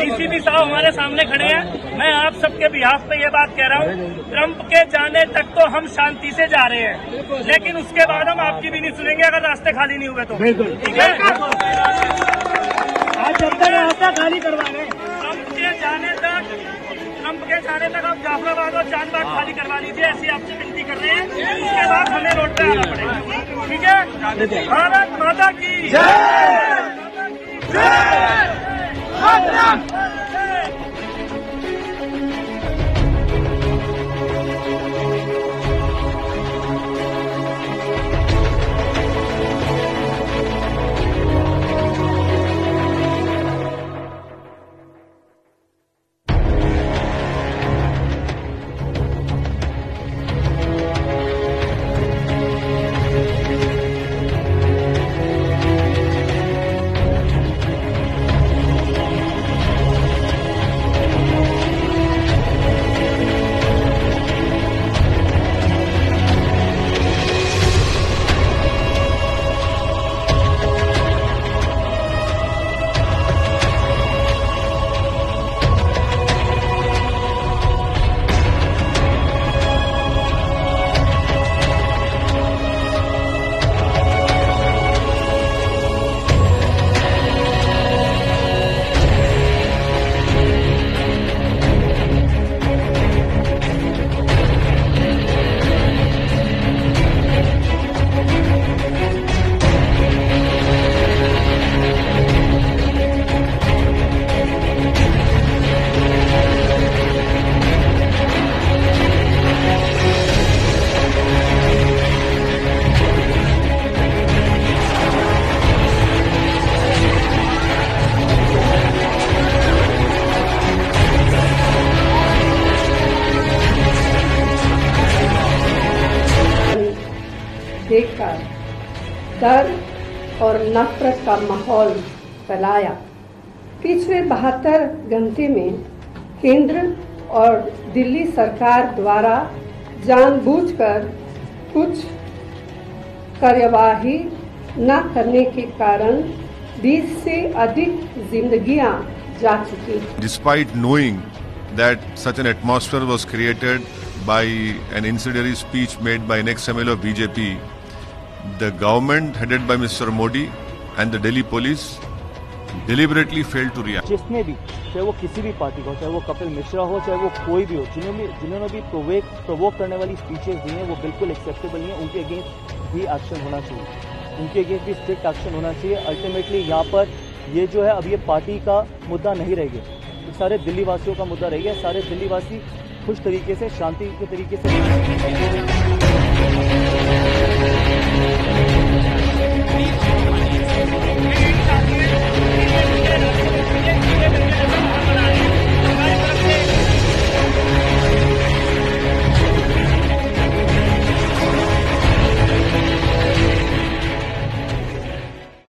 DCP साहब हमारे सामने खड़े हैं। मैं आप सबके बिहाफ पे ये बात कह रहा हूँ। ट्रंप के जाने तक तो हम शांति से जा रहे हैं। लेकिन उसके बाद हम आपकी भी नहीं सुनेंगे अगर रास्ते खाली नहीं हुए तो। ठीक है? आज जब तक रास्ता खाली करवा रहे ट्रंप के जाने तक ट्रंप के जाने तक आप जाफराबाद और चांदबाग खाली करवा लीजिए ऐसी आपसे विनती कर रहे हैं। उसके बाद हमें रोड पे आना पड़ेगा। ठीक है? भारत माता की देखकर डर और नफरत का माहौल फैलाया। पिछले बहत्तर घंटे में केंद्र और दिल्ली सरकार द्वारा जानबूझकर कुछ कार्यवाही न करने के कारण 20 से अधिक जिंदगियाँ जा चुकी। Despite knowing that such an atmosphere was created by an incendiary speech made by next MLA BJP the government, headed by Mr. Modi and the Delhi police, deliberately failed to react. जिसने भी, चाहे वो किसी भी party का हो चाहे वो कपिल मिश्रा हो, चाहे वो कोई भी हो, जिन्होंने जिन्होंने भी प्रोवेक प्रोवोक करने वाली स्पीचेस दी हैं, वो बिल्कुल एक्सेप्टेबल नहीं है उनके अगेंस्ट भी एक्शन होना चाहिए उनके अगेंस्ट भी स्ट्रिक्ट एक्शन होना चाहिए अल्टीमेटली यहाँ पर ये जो है, अब ये पार्टी का मुद्दा नहीं रह गया ये सारे दिल्ली वासियों का मुद्दा रह गया सारे दिल्ली वासी खुश तरीके से, शांति के तरीके से